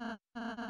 Uh, uh.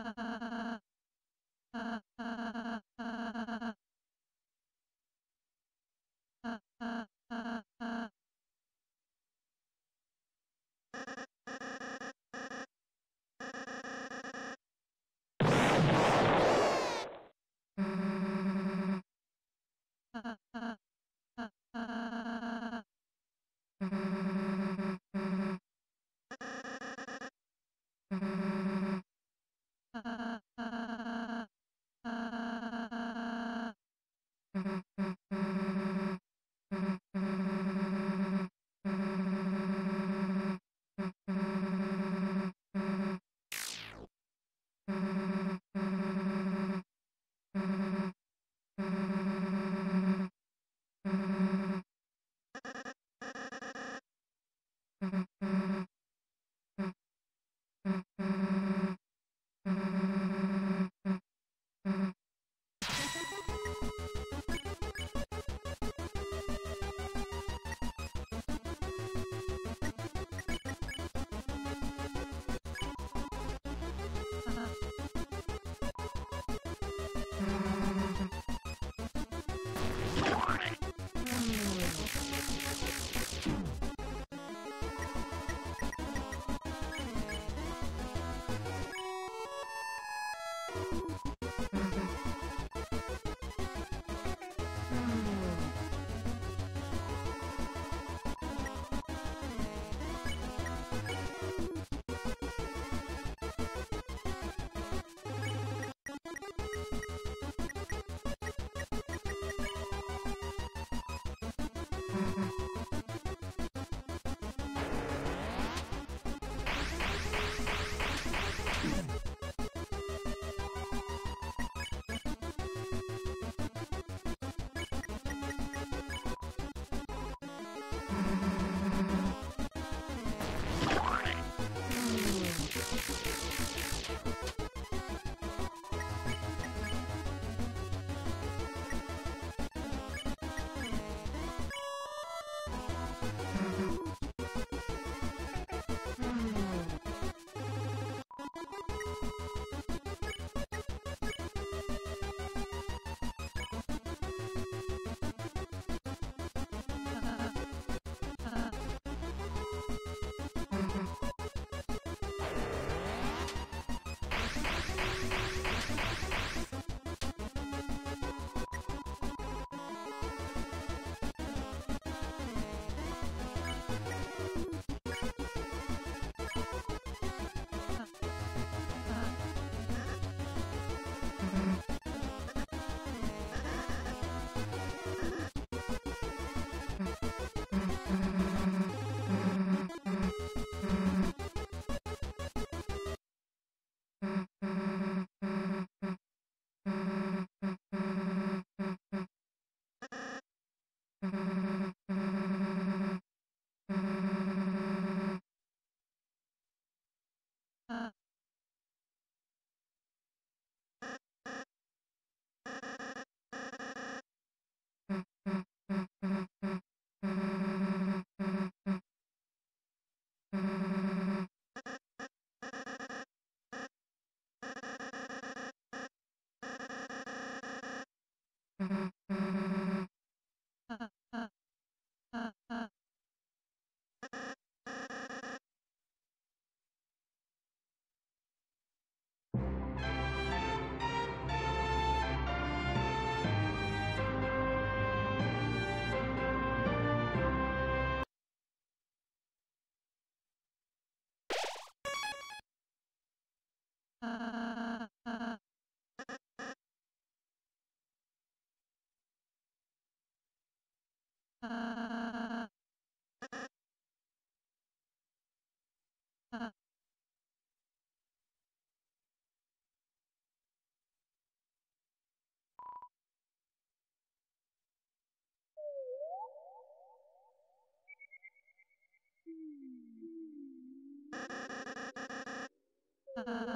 Uh...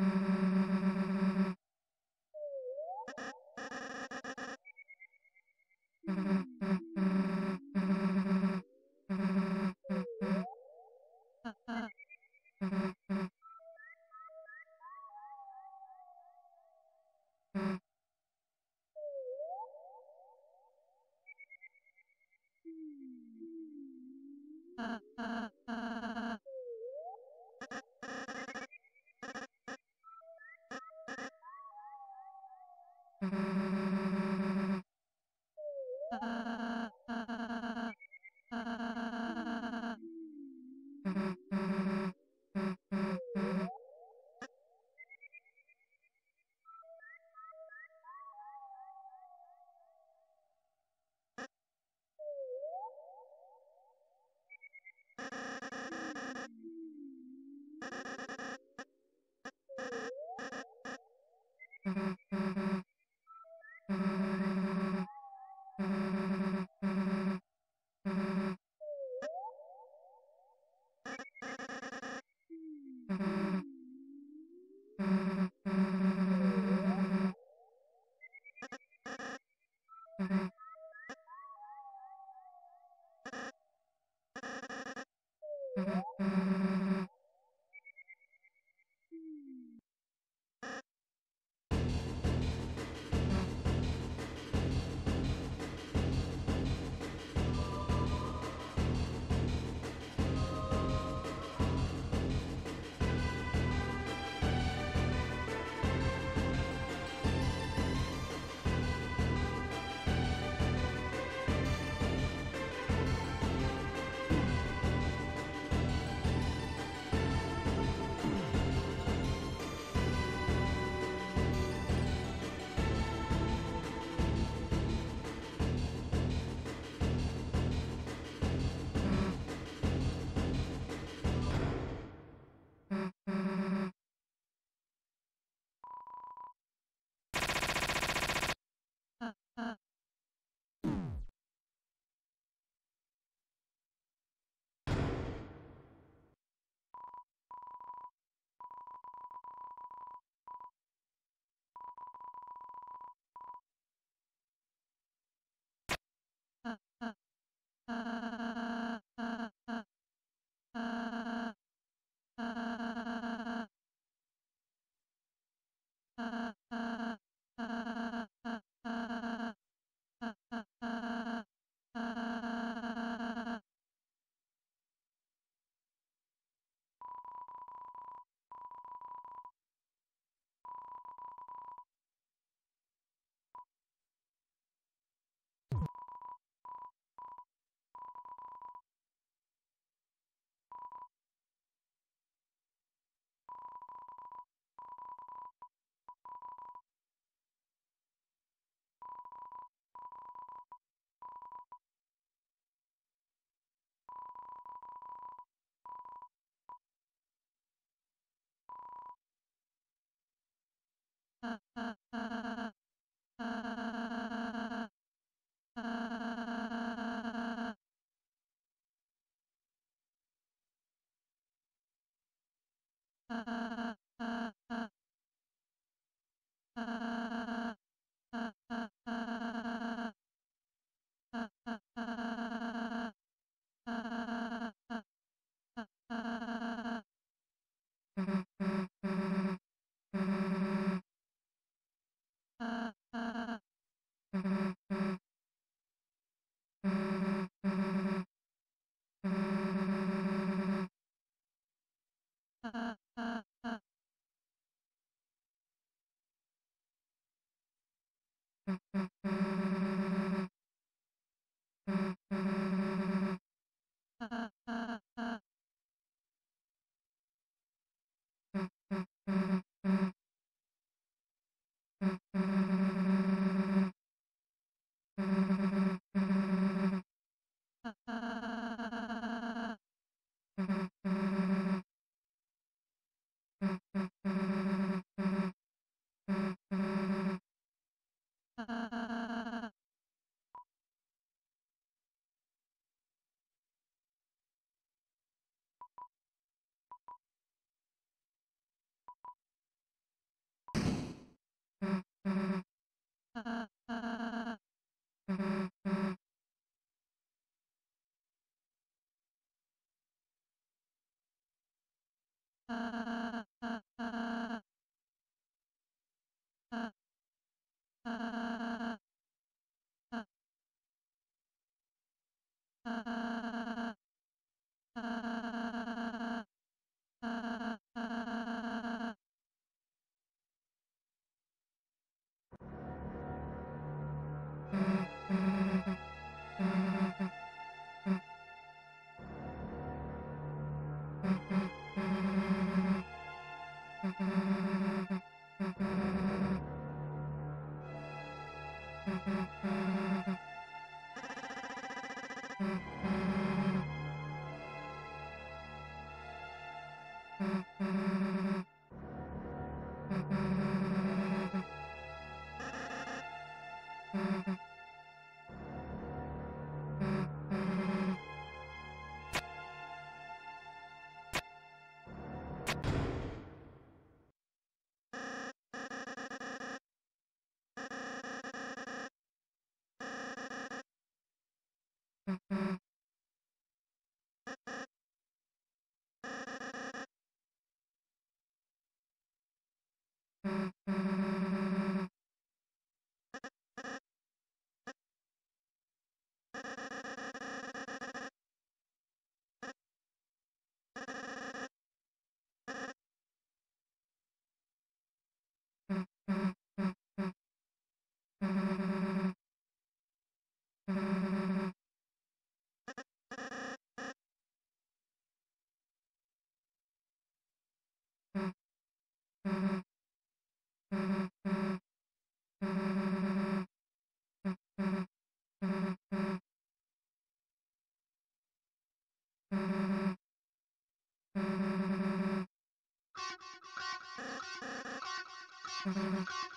Mm-hmm. うん Mm-hmm. Uh... Mm-hmm.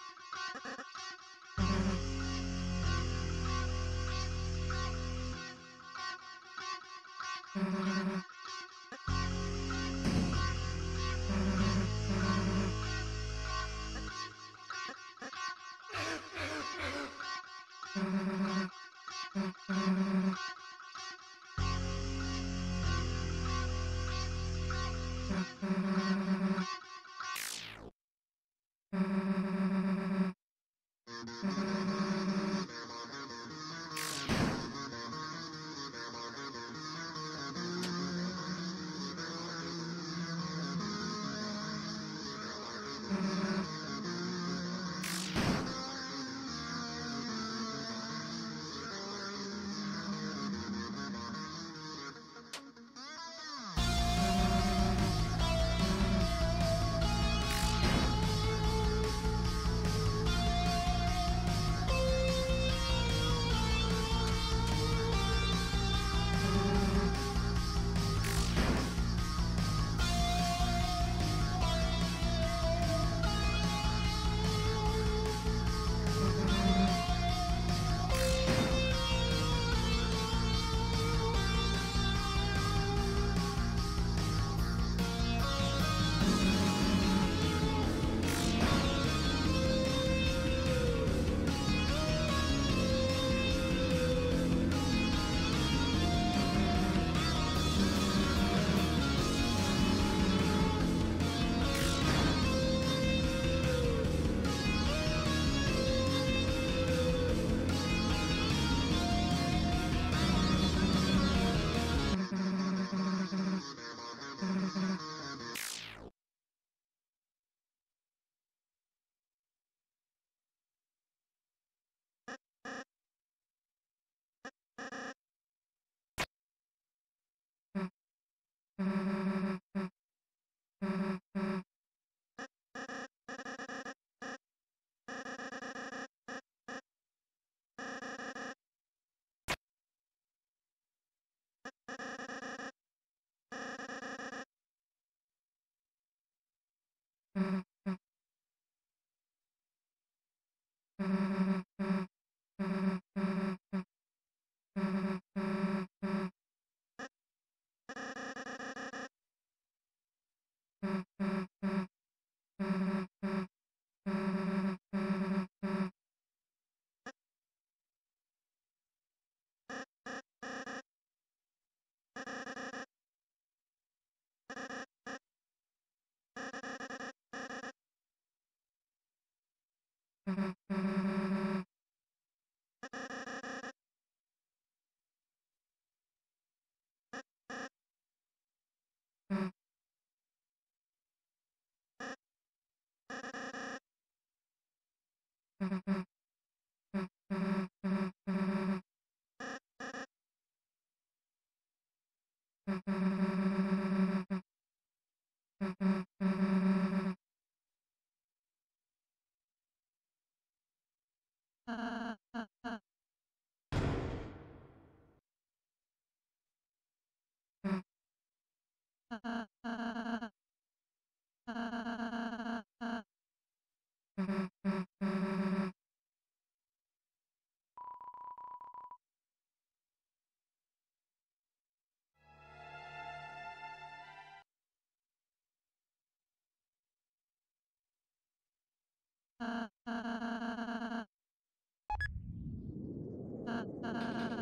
Mm-hmm.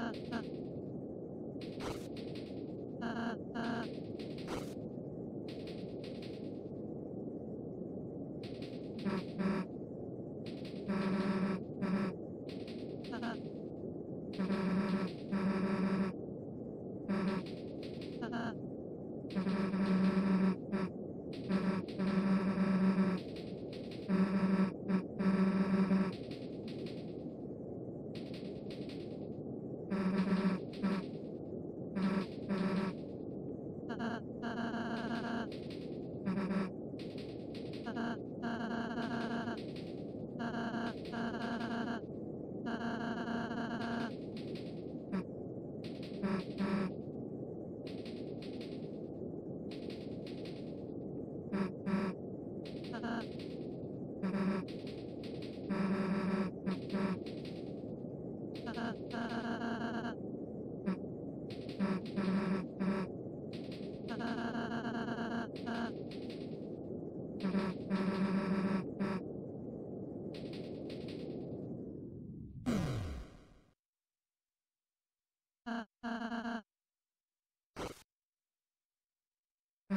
uh, uh.